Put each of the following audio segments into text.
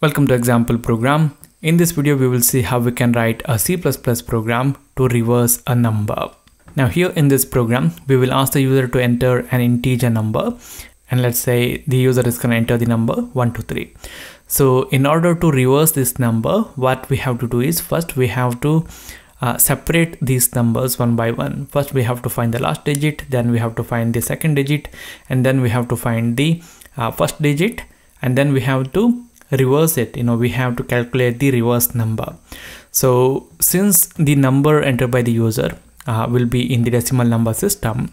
Welcome to example program. In this video we will see how we can write a C++ program to reverse a number. Now here in this program we will ask the user to enter an integer number and let's say the user is going to enter the number 123. So in order to reverse this number what we have to do is first we have to uh, separate these numbers one by one. First we have to find the last digit then we have to find the second digit and then we have to find the uh, first digit and then we have to reverse it. You know we have to calculate the reverse number. So since the number entered by the user uh, will be in the decimal number system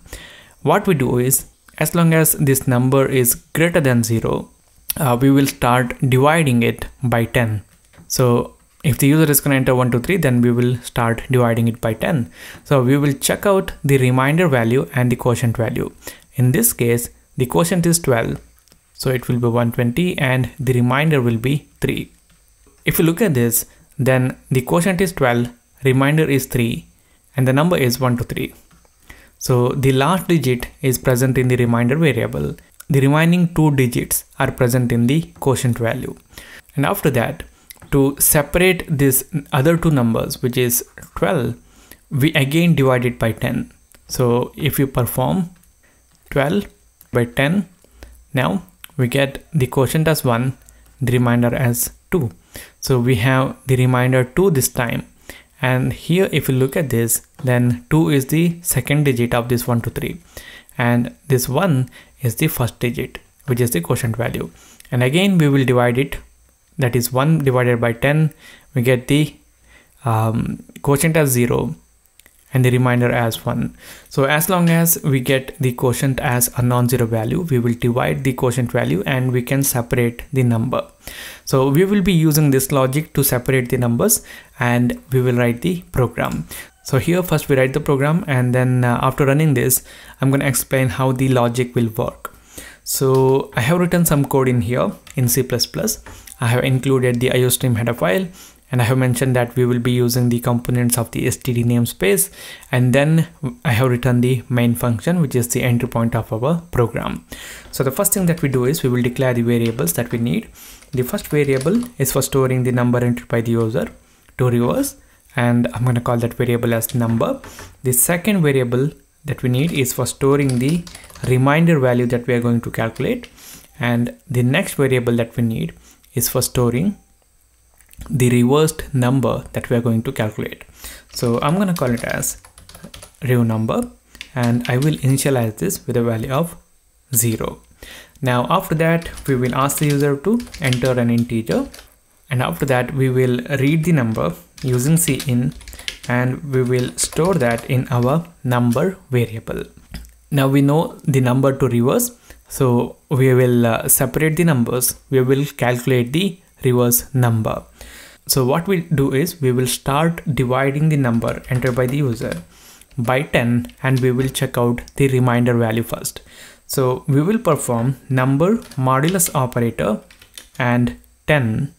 what we do is as long as this number is greater than 0 uh, we will start dividing it by 10 so if the user is going to enter 1 2 3 then we will start dividing it by 10 so we will check out the remainder value and the quotient value. In this case the quotient is 12 so it will be 120 and the remainder will be 3. If you look at this, then the quotient is 12, remainder is 3 and the number is 1 to 3. So the last digit is present in the remainder variable. The remaining two digits are present in the quotient value. And after that, to separate these other two numbers, which is 12, we again divide it by 10. So if you perform 12 by 10, now we get the quotient as 1 the remainder as 2 so we have the remainder 2 this time. And here if you look at this then 2 is the second digit of this 1 to 3 and this 1 is the first digit which is the quotient value. And again we will divide it. That is 1 divided by 10 we get the um, quotient as 0 and the remainder as 1. So as long as we get the quotient as a non-zero value, we will divide the quotient value and we can separate the number. So we will be using this logic to separate the numbers and we will write the program. So here first we write the program and then uh, after running this, I'm going to explain how the logic will work. So I have written some code in here in C++. I have included the iostream header file and I have mentioned that we will be using the components of the std namespace and then I have written the main function which is the entry point of our program. So the first thing that we do is we will declare the variables that we need. The first variable is for storing the number entered by the user to reverse and I'm going to call that variable as number. The second variable that we need is for storing the reminder value that we are going to calculate and the next variable that we need is for storing the reversed number that we are going to calculate. So I'm going to call it as rev number and I will initialize this with a value of 0. Now after that we will ask the user to enter an integer and after that we will read the number using cin and we will store that in our number variable. Now we know the number to reverse so we will uh, separate the numbers we will calculate the reverse number so what we do is we will start dividing the number entered by the user by 10 and we will check out the remainder value first. So we will perform number modulus operator and 10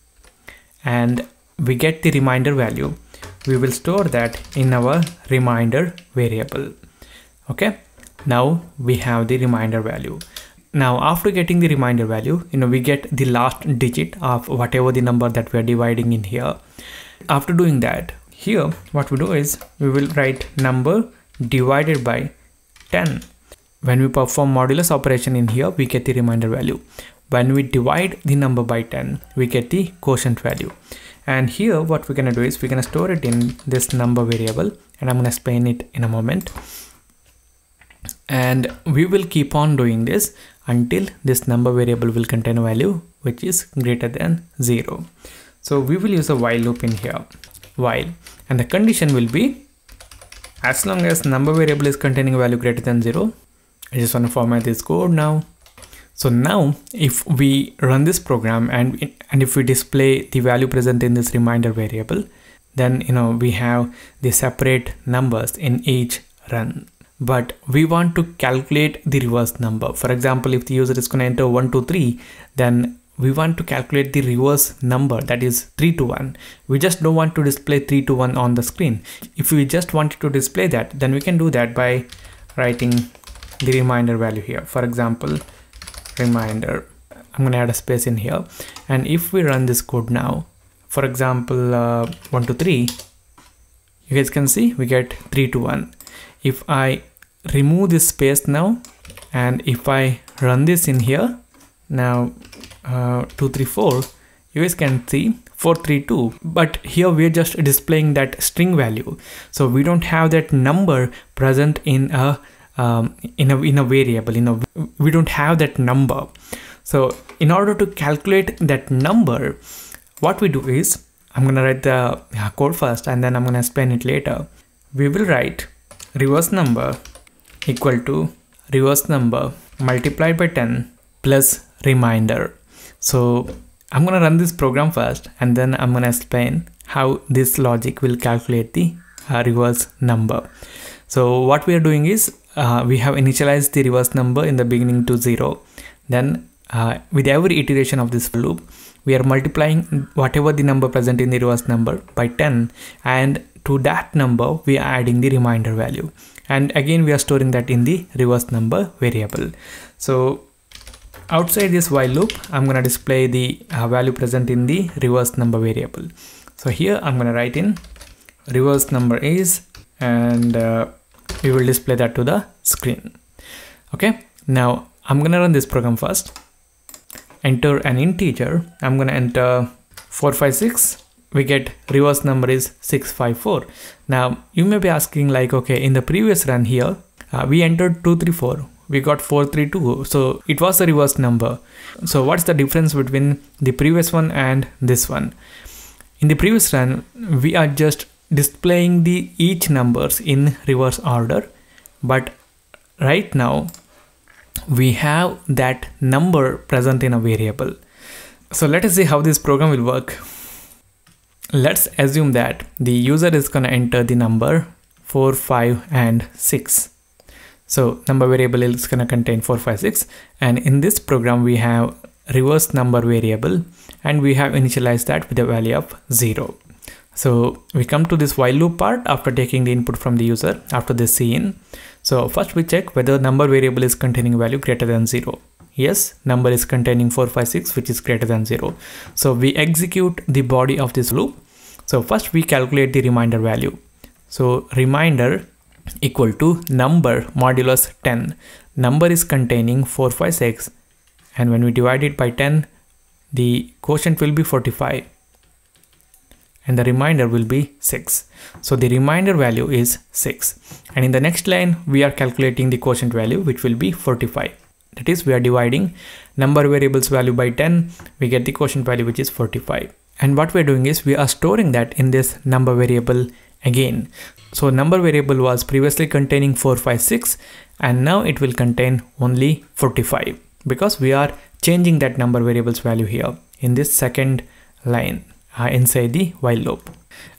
and we get the remainder value. We will store that in our remainder variable. Okay. Now we have the remainder value. Now after getting the remainder value, you know, we get the last digit of whatever the number that we are dividing in here. After doing that, here what we do is we will write number divided by 10. When we perform modulus operation in here, we get the remainder value. When we divide the number by 10, we get the quotient value. And here what we're gonna do is we're gonna store it in this number variable and I'm gonna explain it in a moment and we will keep on doing this until this number variable will contain a value which is greater than 0 so we will use a while loop in here. While. And the condition will be as long as number variable is containing a value greater than 0 I just want to format this code now. So now if we run this program and and if we display the value present in this reminder variable then you know we have the separate numbers in each run but we want to calculate the reverse number. For example, if the user is going to enter 1, 2, 3, then we want to calculate the reverse number that is 3 to 1. We just don't want to display 3 to 1 on the screen. If we just wanted to display that, then we can do that by writing the reminder value here. For example, reminder, I'm gonna add a space in here and if we run this code now for example uh, 1 to 3 you guys can see we get 3 to 1 if I remove this space now and if I run this in here now uh, 234 you guys can see 432 but here we're just displaying that string value. So we don't have that number present in a um, in a in a variable you know we don't have that number. So in order to calculate that number what we do is I'm gonna write the code first and then I'm gonna explain it later. We will write reverse number equal to reverse number multiplied by 10 plus reminder. So I'm gonna run this program first and then I'm gonna explain how this logic will calculate the uh, reverse number. So what we are doing is uh, we have initialized the reverse number in the beginning to 0 then uh, with every iteration of this loop we are multiplying whatever the number present in the reverse number by 10 and to that number we are adding the reminder value. And again we are storing that in the reverse number variable. So outside this while loop i'm going to display the uh, value present in the reverse number variable. So here i'm going to write in reverse number is and uh, we will display that to the screen. Okay? Now i'm going to run this program first enter an integer. I'm going to enter 456 we get reverse number is 654 now you may be asking like okay in the previous run here uh, we entered 234 we got 432 so it was the reverse number. So what's the difference between the previous one and this one? In the previous run we are just displaying the each numbers in reverse order. But right now we have that number present in a variable so let us see how this program will work let's assume that the user is going to enter the number 4 5 and 6 so number variable is going to contain 456 and in this program we have reverse number variable and we have initialized that with a value of 0. So we come to this while loop part after taking the input from the user after this cin. So first we check whether number variable is containing value greater than 0. Yes, number is containing 456 which is greater than 0. So we execute the body of this loop. So first we calculate the reminder value. So reminder equal to number modulus 10. Number is containing 456 and when we divide it by 10 the quotient will be 45 and the remainder will be 6. So the remainder value is 6 and in the next line we are calculating the quotient value which will be 45. That is we are dividing number variables value by 10 we get the quotient value which is 45 and what we're doing is we are storing that in this number variable again. So number variable was previously containing 456 and now it will contain only 45 because we are changing that number variables value here in this second line uh, inside the while loop.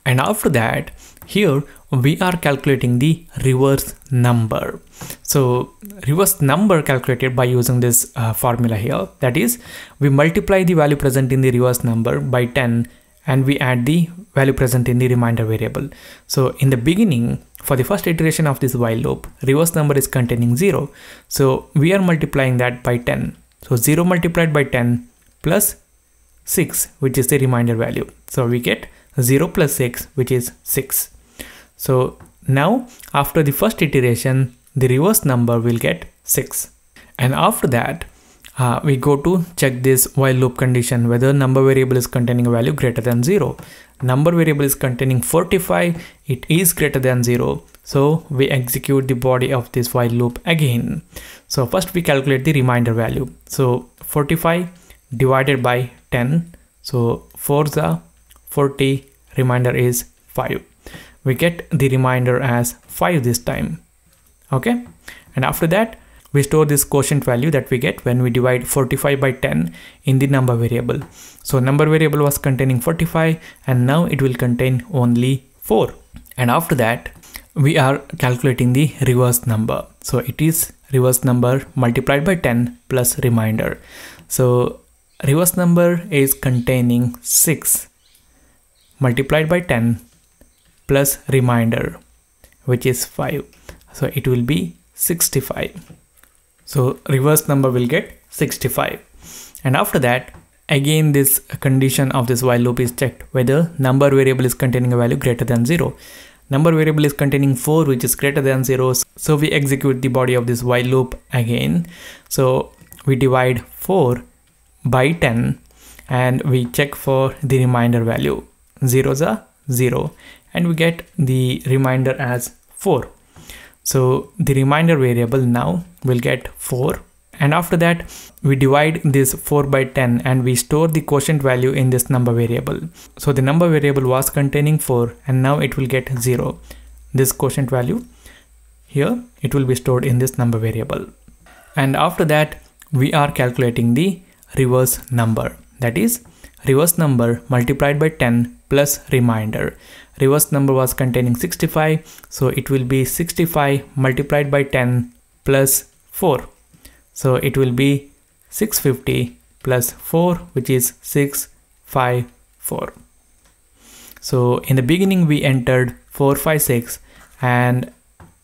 And after that here we are calculating the reverse number. So reverse number calculated by using this uh, formula here that is we multiply the value present in the reverse number by 10 and we add the value present in the reminder variable. So in the beginning, for the first iteration of this while loop, reverse number is containing 0. So we are multiplying that by 10. So 0 multiplied by 10 plus 6, which is the reminder value. So we get 0 plus 6, which is 6. So now after the first iteration, the reverse number will get 6. And after that, uh, we go to check this while loop condition whether number variable is containing a value greater than 0 number variable is containing 45 it is greater than 0 so we execute the body of this while loop again so first we calculate the reminder value so 45 divided by 10 so 4 the 40 reminder is 5 we get the reminder as 5 this time okay and after that we store this quotient value that we get when we divide 45 by 10 in the number variable. So number variable was containing 45 and now it will contain only 4. And after that, we are calculating the reverse number. So it is reverse number multiplied by 10 plus reminder. So reverse number is containing 6 multiplied by 10 plus reminder which is 5. So it will be 65. So reverse number will get 65. and after that again this condition of this while loop is checked whether number variable is containing a value greater than 0 number variable is containing 4 which is greater than 0 so we execute the body of this while loop again so we divide 4 by 10 and we check for the remainder value. 0 is a 0 and we get the remainder as 4 so the remainder variable now will get 4 and after that we divide this 4 by 10 and we store the quotient value in this number variable. So the number variable was containing 4 and now it will get 0 this quotient value here it will be stored in this number variable. And after that we are calculating the reverse number. That is reverse number multiplied by 10 plus remainder reverse number was containing 65 so it will be 65 multiplied by 10 plus 4 so it will be 650 plus 4 which is 654. So in the beginning we entered 456 and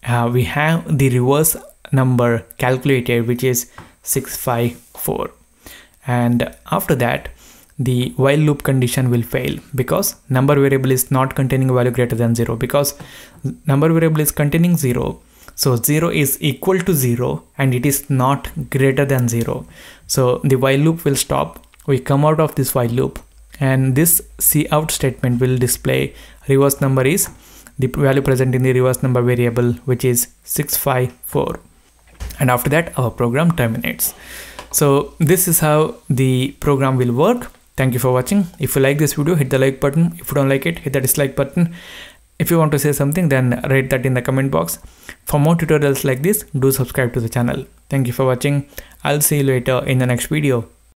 uh, we have the reverse number calculated which is 654 and after that the while loop condition will fail because number variable is not containing a value greater than 0 because number variable is containing 0 so 0 is equal to 0 and it is not greater than 0. So the while loop will stop. We come out of this while loop and this cout statement will display reverse number is the value present in the reverse number variable which is 654 and after that our program terminates. So this is how the program will work. Thank you for watching. If you like this video, hit the like button. If you don't like it, hit the dislike button. If you want to say something, then write that in the comment box. For more tutorials like this, do subscribe to the channel. Thank you for watching. I'll see you later in the next video.